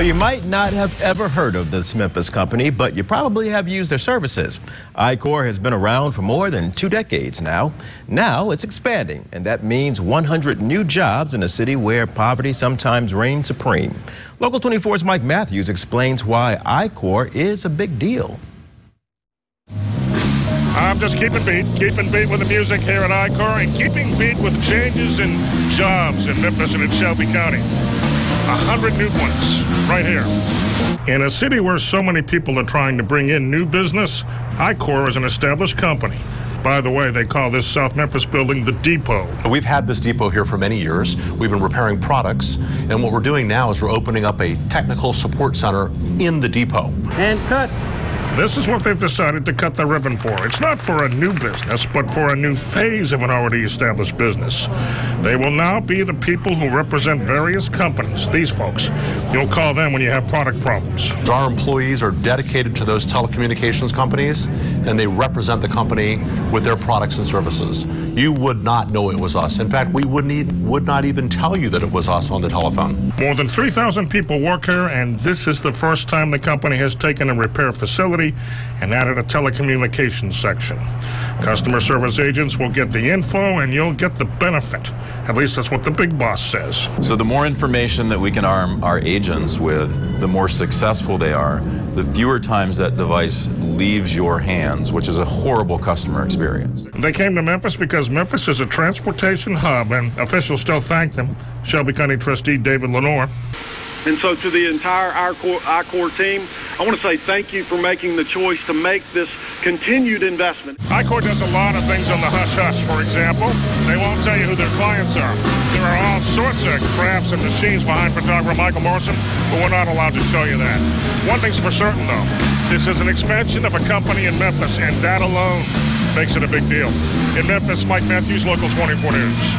You might not have ever heard of this Memphis company, but you probably have used their services. iQor has been around for more than two decades now. Now it's expanding, and that means 100 new jobs in a city where poverty sometimes reigns supreme. Local 24's Mike Matthews explains why iQor is a big deal. I'm just keeping beat, keeping beat with the music here at iQor and keeping beat with changes in jobs in Memphis and in Shelby County. A hundred new ones right here. In a city where so many people are trying to bring in new business, iQor is an established company. By the way, they call this South Memphis building the depot. We've had this depot here for many years. We've been repairing products, and what we're doing now is we're opening up a technical support center in the depot. And cut. This is what they've decided to cut the ribbon for. It's not for a new business, but for a new phase of an already established business. They will now be the people who represent various companies, these folks. You'll call them when you have product problems. Our employees are dedicated to those telecommunications companies, and they represent the company with their products and services. You would not know it was us. In fact, we wouldn't e would not even tell you that it was us on the telephone. More than 3,000 people work here, and this is the first time the company has taken a repair facility and added a telecommunications section. Customer service agents will get the info and you'll get the benefit. At least that's what the big boss says. So the more information that we can arm our agents with, the more successful they are, the fewer times that device leaves your hands, which is a horrible customer experience. They came to Memphis because Memphis is a transportation hub, and officials still thank them. Shelby County trustee David Lenoir. And so to the entire iQor team, I want to say thank you for making the choice to make this continued investment. iQor does a lot of things on the hush-hush, for example. They won't tell you who their clients are. There are all sorts of crafts and machines behind photographer Michael Morrison, but we're not allowed to show you that. One thing's for certain, though. This is an expansion of a company in Memphis, and that alone makes it a big deal. In Memphis, Mike Matthews, Local 24 News.